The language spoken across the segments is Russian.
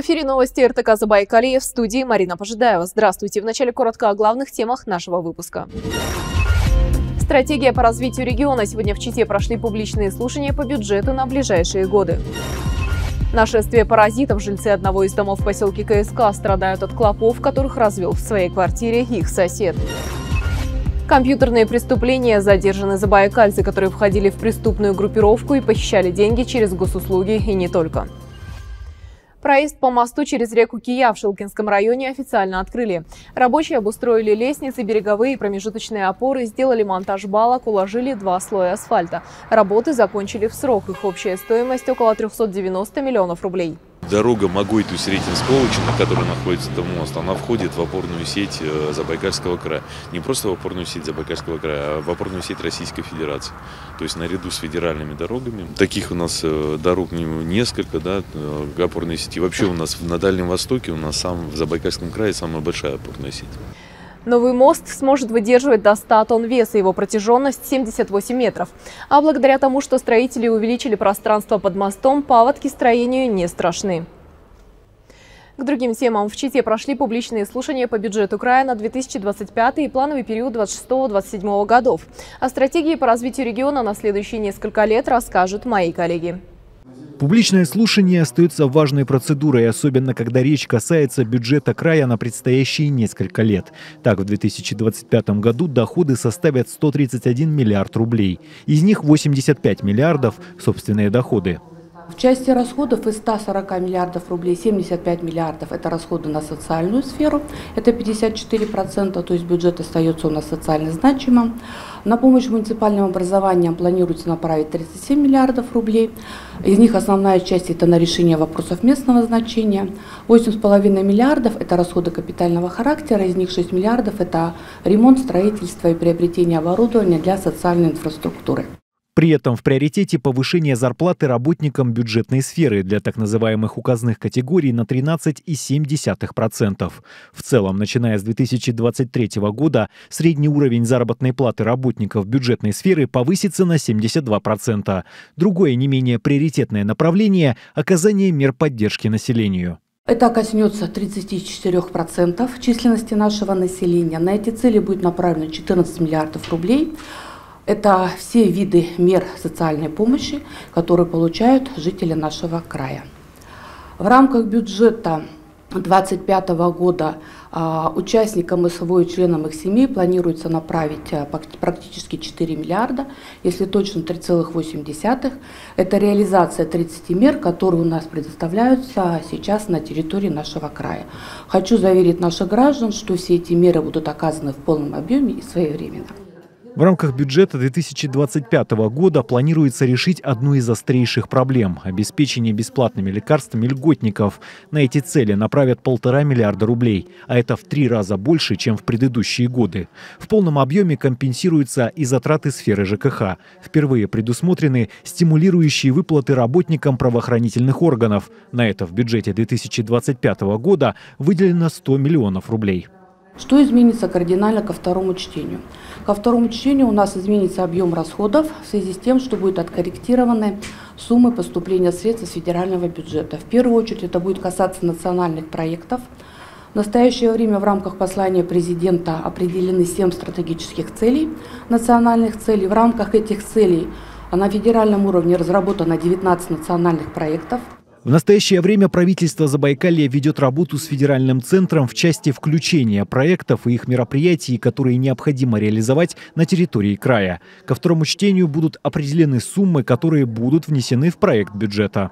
В эфире новости РТК Забайкалье в студии Марина Пожидаева. Здравствуйте. Вначале коротко о главных темах нашего выпуска. Стратегия по развитию региона. Сегодня в Чите прошли публичные слушания по бюджету на ближайшие годы. Нашествие паразитов. Жильцы одного из домов в поселке КСК страдают от клопов, которых развел в своей квартире их сосед. Компьютерные преступления задержаны забайкальцы, которые входили в преступную группировку и похищали деньги через госуслуги и не только. Проезд по мосту через реку Кия в Шилкинском районе официально открыли. Рабочие обустроили лестницы, береговые и промежуточные опоры, сделали монтаж балок, уложили два слоя асфальта. Работы закончили в срок. Их общая стоимость около 390 миллионов рублей. Дорога Могойtu-Сретенск-Колычина, которая находится до моста, она входит в опорную сеть э, Забайкальского края. Не просто в опорную сеть Забайкальского края, а в опорную сеть Российской Федерации. То есть наряду с федеральными дорогами. Таких у нас э, дорог несколько, да, э, опорной сети. Вообще у нас на Дальнем Востоке, у нас сам в Забайкальском крае самая большая опорная сеть. Новый мост сможет выдерживать до 100 тонн веса, его протяженность 78 метров. А благодаря тому, что строители увеличили пространство под мостом, паводки строению не страшны. К другим темам. В Чите прошли публичные слушания по бюджету края на 2025 и плановый период 26-27 годов. О стратегии по развитию региона на следующие несколько лет расскажут мои коллеги. Публичное слушание остается важной процедурой, особенно когда речь касается бюджета края на предстоящие несколько лет. Так, в 2025 году доходы составят 131 миллиард рублей. Из них 85 миллиардов – собственные доходы. В части расходов из 140 миллиардов рублей 75 миллиардов – это расходы на социальную сферу, это 54%, то есть бюджет остается у нас социально значимым. На помощь муниципальным образованиям планируется направить 37 миллиардов рублей. Из них основная часть – это на решение вопросов местного значения. 8,5 миллиардов – это расходы капитального характера, из них 6 миллиардов – это ремонт, строительство и приобретение оборудования для социальной инфраструктуры. При этом в приоритете повышение зарплаты работникам бюджетной сферы для так называемых указных категорий на 13,7%. В целом, начиная с 2023 года, средний уровень заработной платы работников бюджетной сферы повысится на 72%. Другое не менее приоритетное направление – оказание мер поддержки населению. Это коснется 34% численности нашего населения. На эти цели будет направлено 14 миллиардов рублей. Это все виды мер социальной помощи, которые получают жители нашего края. В рамках бюджета 2025 года а, участникам СВО и членам их семей планируется направить а, практически 4 миллиарда, если точно 3,8. Это реализация 30 мер, которые у нас предоставляются сейчас на территории нашего края. Хочу заверить наших граждан, что все эти меры будут оказаны в полном объеме и своевременно. В рамках бюджета 2025 года планируется решить одну из острейших проблем – обеспечение бесплатными лекарствами льготников. На эти цели направят полтора миллиарда рублей, а это в три раза больше, чем в предыдущие годы. В полном объеме компенсируются и затраты сферы ЖКХ. Впервые предусмотрены стимулирующие выплаты работникам правоохранительных органов. На это в бюджете 2025 года выделено 100 миллионов рублей. Что изменится кардинально ко второму чтению? Ко второму чтению у нас изменится объем расходов в связи с тем, что будут откорректированы суммы поступления средств из федерального бюджета. В первую очередь это будет касаться национальных проектов. В настоящее время в рамках послания президента определены 7 стратегических целей, национальных целей. В рамках этих целей на федеральном уровне разработано 19 национальных проектов. В настоящее время правительство Забайкалья ведет работу с федеральным центром в части включения проектов и их мероприятий, которые необходимо реализовать на территории края. Ко второму чтению будут определены суммы, которые будут внесены в проект бюджета.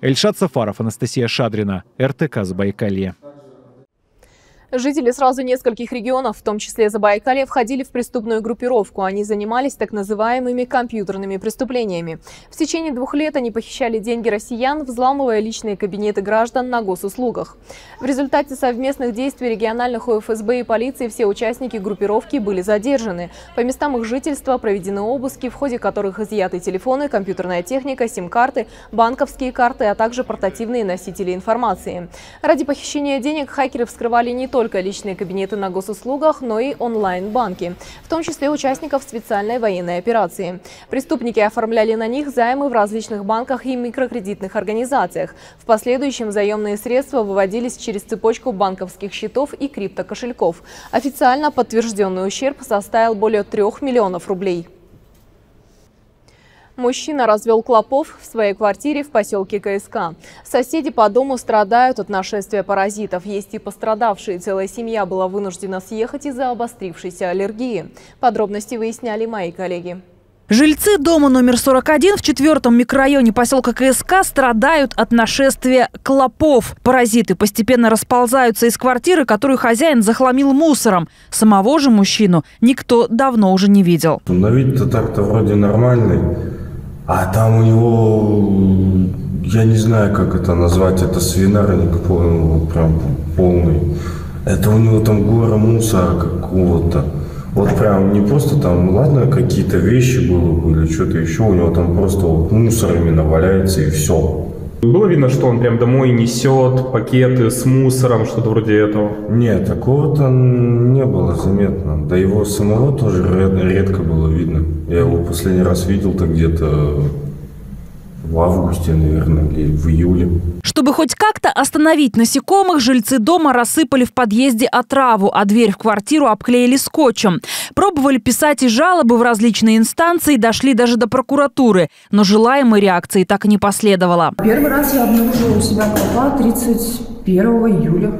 Эльшат Сафаров, Анастасия Шадрина, РТК Забайкалье. Жители сразу нескольких регионов, в том числе Забайкалья, входили в преступную группировку. Они занимались так называемыми компьютерными преступлениями. В течение двух лет они похищали деньги россиян, взламывая личные кабинеты граждан на госуслугах. В результате совместных действий региональных ОФСБ и полиции все участники группировки были задержаны. По местам их жительства проведены обыски, в ходе которых изъяты телефоны, компьютерная техника, сим-карты, банковские карты, а также портативные носители информации. Ради похищения денег хакеры вскрывали не только только личные кабинеты на госуслугах, но и онлайн-банки, в том числе участников специальной военной операции. Преступники оформляли на них займы в различных банках и микрокредитных организациях. В последующем заемные средства выводились через цепочку банковских счетов и криптокошельков. Официально подтвержденный ущерб составил более 3 миллионов рублей. Мужчина развел клопов в своей квартире в поселке КСК. Соседи по дому страдают от нашествия паразитов. Есть и пострадавшие. Целая семья была вынуждена съехать из-за обострившейся аллергии. Подробности выясняли мои коллеги. Жильцы дома номер 41 в четвертом микрорайоне поселка КСК страдают от нашествия клопов. Паразиты постепенно расползаются из квартиры, которую хозяин захламил мусором. Самого же мужчину никто давно уже не видел. На вид-то так-то вроде нормальный. А там у него, я не знаю, как это назвать, это свинарник полный, прям полный. Это у него там гора мусора какого-то. Вот прям не просто там, ладно, какие-то вещи было или что-то еще, у него там просто вот мусор именно валяется и все. Было видно, что он прям домой несет пакеты с мусором, что-то вроде этого? Нет, такого-то не было заметно. Да его самого тоже редко было видно. Я его последний раз видел-то где-то в августе, наверное, или в июле. Чтобы хоть как-то остановить насекомых, жильцы дома рассыпали в подъезде отраву, а дверь в квартиру обклеили скотчем. Пробовали писать и жалобы в различные инстанции, дошли даже до прокуратуры, но желаемой реакции так и не последовало. Первый раз я обнаружила у себя клопа 31 июля.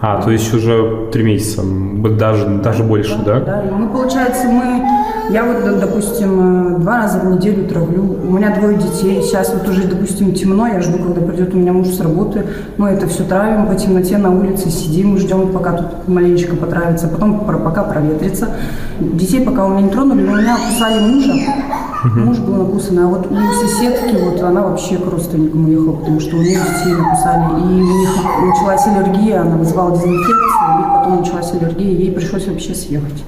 А, то есть уже три месяца, даже, даже больше, да? Да, да. И мы, получается, мы я вот, допустим, э, два раза в неделю травлю. У меня двое детей. Сейчас вот уже, допустим, темно. Я жду, когда придет у меня муж с работы. Мы это все травим по темноте на улице, сидим, ждем, пока тут маленечко потравится. Потом пока проветрится. Детей пока у меня не тронули. У меня кусали мужа. Муж был накусан. А вот у соседки, вот она вообще к родственникам уехала, потому что у нее детей накусали. И у них началась аллергия, она вызывала дезинфекцию. У них потом началась аллергия, ей пришлось вообще съехать.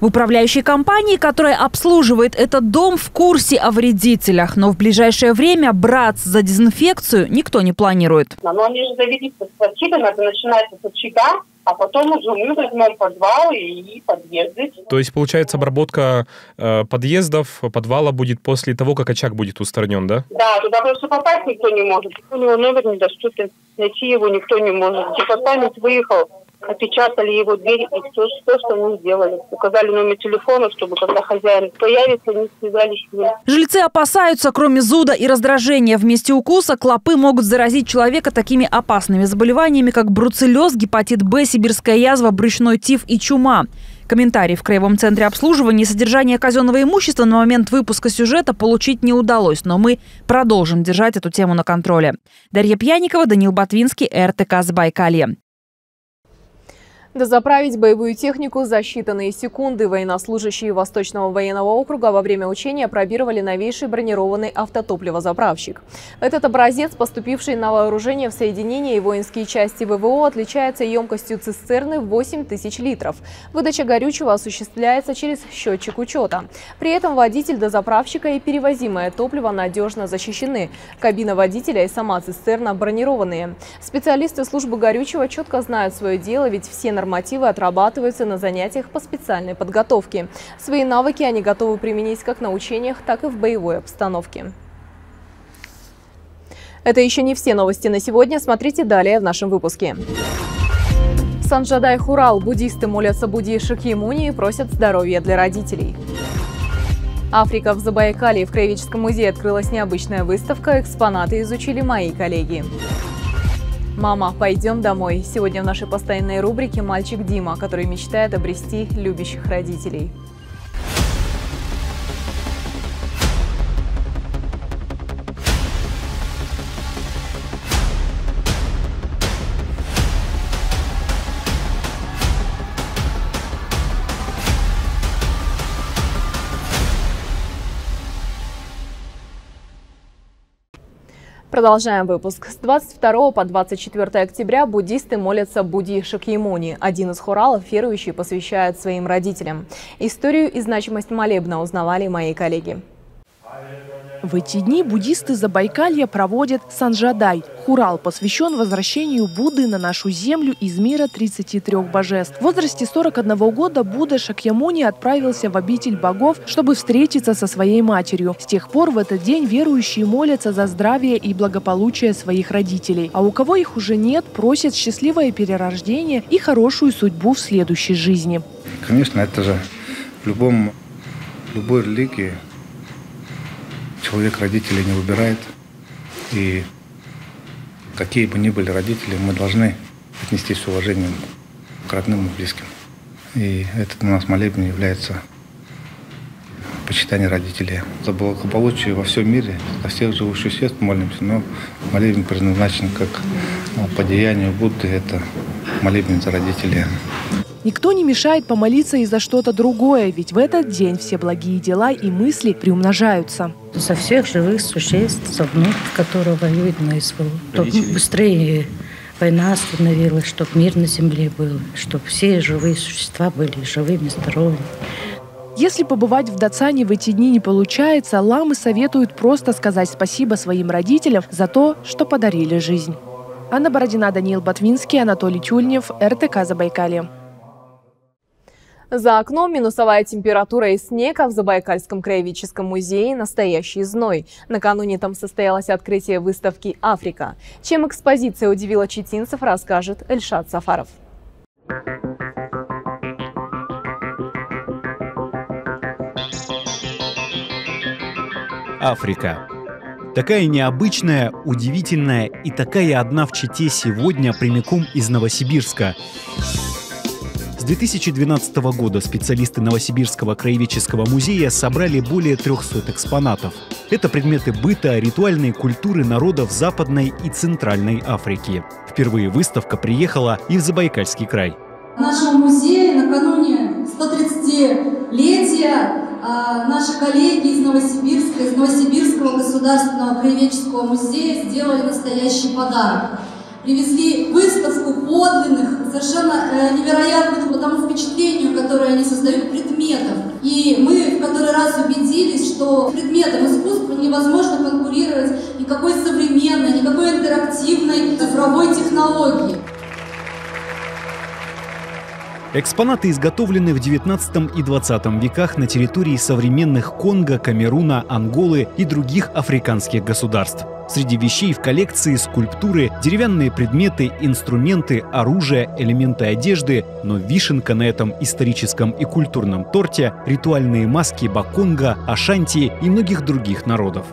В управляющей компании, которая обслуживает этот дом, в курсе о вредителях. Но в ближайшее время браться за дезинфекцию никто не планирует. Но они же завели с квартиры, надо начинать с очага, а потом уже мы возьмем подвал и подъезды. То есть, получается, обработка э, подъездов, подвала будет после того, как очаг будет устранен, да? Да, туда просто попасть никто не может. У него номер недоступен, найти его никто не может. Департамент выехал опечатали его дверь и все, все, что они сделали. Указали номер телефона, чтобы когда хозяин появится, они связались с ним. Жильцы опасаются, кроме зуда и раздражения в месте укуса, клопы могут заразить человека такими опасными заболеваниями, как бруцеллез, гепатит Б, сибирская язва, брюшной тиф и чума. Комментарий в Краевом центре обслуживания и содержания казенного имущества на момент выпуска сюжета получить не удалось, но мы продолжим держать эту тему на контроле. Дарья Пьяникова, Данил Ботвинский, РТК Забайкалье. Дозаправить боевую технику за считанные секунды военнослужащие Восточного военного округа во время учения пробировали новейший бронированный автотопливозаправщик. Этот образец, поступивший на вооружение в соединение и воинские части ВВО, отличается емкостью цистерны в 8 тысяч литров. Выдача горючего осуществляется через счетчик учета. При этом водитель дозаправщика и перевозимое топливо надежно защищены. Кабина водителя и сама цистерна бронированные. Специалисты службы горючего четко знают свое дело, ведь все нормативы отрабатываются на занятиях по специальной подготовке. Свои навыки они готовы применить как на учениях, так и в боевой обстановке. Это еще не все новости на сегодня. Смотрите далее в нашем выпуске. Санджадай Хурал. Буддисты молятся Будди Шакьямуни и просят здоровья для родителей. Африка в Забайкалье. В Краеведческом музее открылась необычная выставка. Экспонаты изучили мои коллеги. «Мама, пойдем домой». Сегодня в нашей постоянной рубрике «Мальчик Дима», который мечтает обрести любящих родителей. Продолжаем выпуск. С 22 по 24 октября буддисты молятся Будди Шакьямуни. Один из хоралов верующие посвящают своим родителям. Историю и значимость молебна узнавали мои коллеги. В эти дни буддисты Забайкалья проводят Санжадай. Хурал посвящен возвращению Будды на нашу землю из мира 33 божеств. В возрасте 41 года Будда Шакьямуни отправился в обитель богов, чтобы встретиться со своей матерью. С тех пор в этот день верующие молятся за здравие и благополучие своих родителей. А у кого их уже нет, просят счастливое перерождение и хорошую судьбу в следующей жизни. Конечно, это же в любом, любой религии человек родителей не выбирает. И какие бы ни были родители, мы должны отнестись с уважением к родным и близким. И этот у нас молебен является почитание родителей. За благополучие во всем мире, за всех живущих существ молимся, но молебен предназначен как по деянию Будды, это молебен за родителей. Никто не мешает помолиться и за что-то другое, ведь в этот день все благие дела и мысли приумножаются. За всех живых существ, за внуков, которые воюют на СВО. Чтобы быстрее война остановилась, чтобы мир на земле был, чтобы все живые существа были живыми, здоровыми. Если побывать в Дацане в эти дни не получается, ламы советуют просто сказать спасибо своим родителям за то, что подарили жизнь. Анна Бородина, Даниил Батвинский, Анатолий Тюльнев, РТК Забайкалье. За окном минусовая температура и снег, а в Забайкальском краеведческом музее настоящий зной. Накануне там состоялось открытие выставки «Африка». Чем экспозиция удивила читинцев, расскажет Эльшат Сафаров. Африка. Такая необычная, удивительная и такая одна в Чите сегодня прямиком из Новосибирска. С 2012 года специалисты Новосибирского краеведческого музея собрали более 300 экспонатов. Это предметы быта, ритуальной культуры народов Западной и Центральной Африки. Впервые выставка приехала и в Забайкальский край. Нашему музею накануне 130-летия а, наши коллеги из Новосибирска, из Новосибирского государственного краеведческого музея сделали настоящий подарок привезли выставку подлинных, совершенно э, невероятных по тому впечатлению, которое они создают предметов. И мы в который раз убедились, что предметом искусства невозможно конкурировать никакой современной, никакой интерактивной цифровой технологией. Экспонаты изготовлены в 19 и 20 веках на территории современных Конго, Камеруна, Анголы и других африканских государств. Среди вещей в коллекции скульптуры, деревянные предметы, инструменты, оружие, элементы одежды, но вишенка на этом историческом и культурном торте – ритуальные маски Баконга, Ашанти и многих других народов.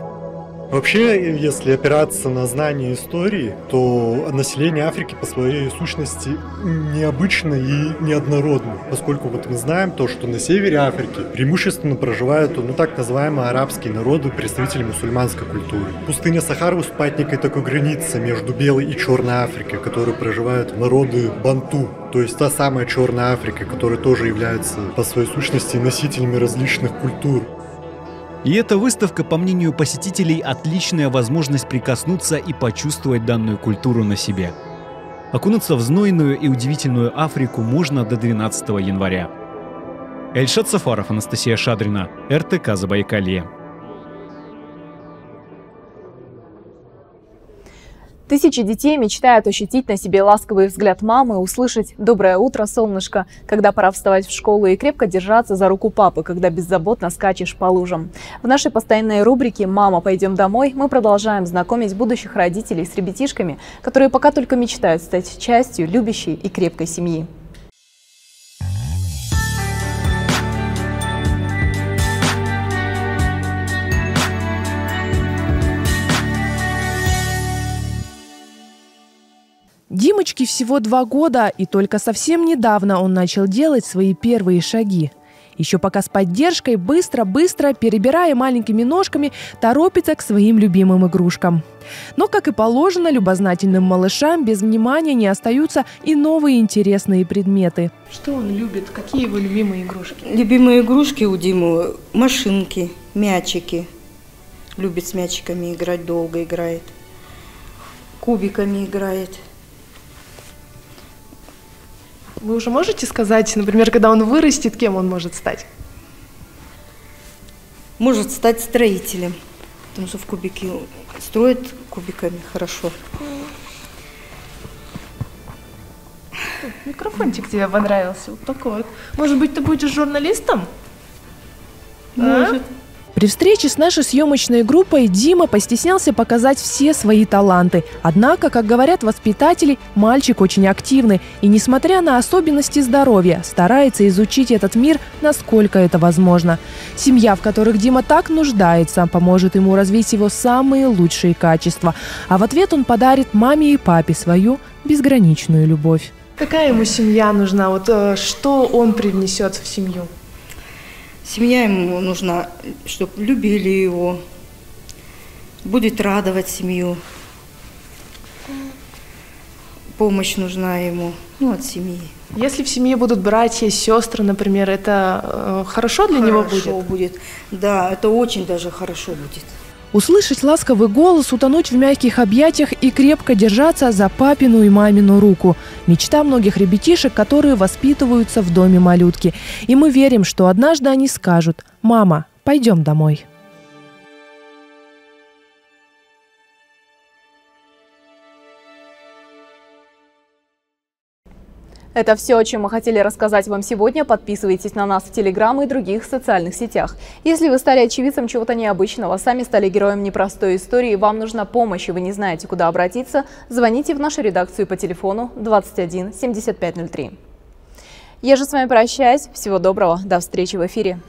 Вообще, если опираться на знание истории, то население Африки по своей сущности необычно и неоднородно, поскольку вот мы знаем то, что на севере Африки преимущественно проживают ну так называемые арабские народы, представители мусульманской культуры. Пустыня Сахара выступает некой такой границей между Белой и Черной Африкой, в которой проживают народы Банту, то есть та самая Черная Африка, которая тоже является по своей сущности носителями различных культур. И эта выставка, по мнению посетителей, отличная возможность прикоснуться и почувствовать данную культуру на себе. Окунуться в знойную и удивительную Африку можно до 12 января. Эльшат Сафаров, Анастасия Шадрина, РТК Забайкалье. Тысячи детей мечтают ощутить на себе ласковый взгляд мамы, услышать «Доброе утро, солнышко», когда пора вставать в школу и крепко держаться за руку папы, когда беззаботно скачешь по лужам. В нашей постоянной рубрике «Мама, пойдем домой» мы продолжаем знакомить будущих родителей с ребятишками, которые пока только мечтают стать частью любящей и крепкой семьи. Димочке всего два года, и только совсем недавно он начал делать свои первые шаги. Еще пока с поддержкой, быстро-быстро, перебирая маленькими ножками, торопится к своим любимым игрушкам. Но, как и положено, любознательным малышам без внимания не остаются и новые интересные предметы. Что он любит? Какие его любимые игрушки? Любимые игрушки у Димы – машинки, мячики. Любит с мячиками играть, долго играет. Кубиками играет – вы уже можете сказать, например, когда он вырастет, кем он может стать? Может стать строителем. потому что в кубике строят кубиками хорошо. Микрофончик тебе понравился. Вот такой вот. Может быть, ты будешь журналистом? Может. При встрече с нашей съемочной группой Дима постеснялся показать все свои таланты. Однако, как говорят воспитатели, мальчик очень активный и, несмотря на особенности здоровья, старается изучить этот мир, насколько это возможно. Семья, в которых Дима так нуждается, поможет ему развить его самые лучшие качества. А в ответ он подарит маме и папе свою безграничную любовь. Какая ему семья нужна? Вот э, что он привнесет в семью? Семья ему нужна, чтобы любили его, будет радовать семью. Помощь нужна ему, ну, от семьи. Если в семье будут братья, сестры, например, это э, хорошо для него будет? Хорошо будет. Да, это очень даже хорошо будет. Услышать ласковый голос, утонуть в мягких объятиях и крепко держаться за папину и мамину руку. Мечта многих ребятишек, которые воспитываются в доме малютки. И мы верим, что однажды они скажут «Мама, пойдем домой». Это все, о чем мы хотели рассказать вам сегодня. Подписывайтесь на нас в Телеграм и других социальных сетях. Если вы стали очевидцем чего-то необычного, сами стали героем непростой истории, вам нужна помощь и вы не знаете, куда обратиться, звоните в нашу редакцию по телефону 21 7503. Я же с вами прощаюсь. Всего доброго. До встречи в эфире.